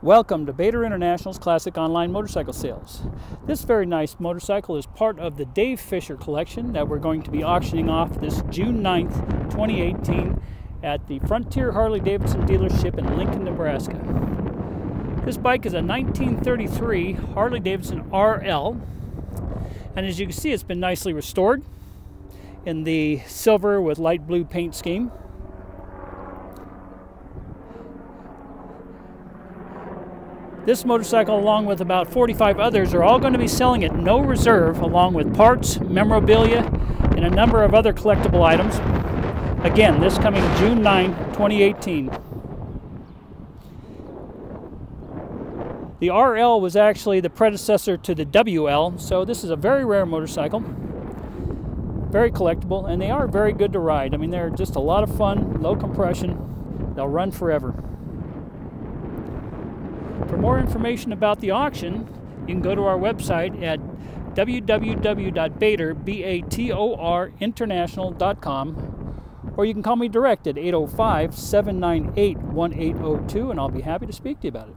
Welcome to Bator International's Classic Online Motorcycle Sales. This very nice motorcycle is part of the Dave Fischer collection that we're going to be auctioning off this June 9th, 2018 at the Frontier Harley Davidson dealership in Lincoln, Nebraska. This bike is a 1933 Harley Davidson RL and as you can see it's been nicely restored in the silver with light blue paint scheme. This motorcycle, along with about 45 others, are all going to be selling at no reserve, along with parts, memorabilia, and a number of other collectible items. Again, this coming June 9, 2018. The RL was actually the predecessor to the WL, so this is a very rare motorcycle. Very collectible, and they are very good to ride. I mean, they're just a lot of fun, low compression. They'll run forever. For more information about the auction, you can go to our website at www.bator, or you can call me direct at 805 798 1802, and I'll be happy to speak to you about it.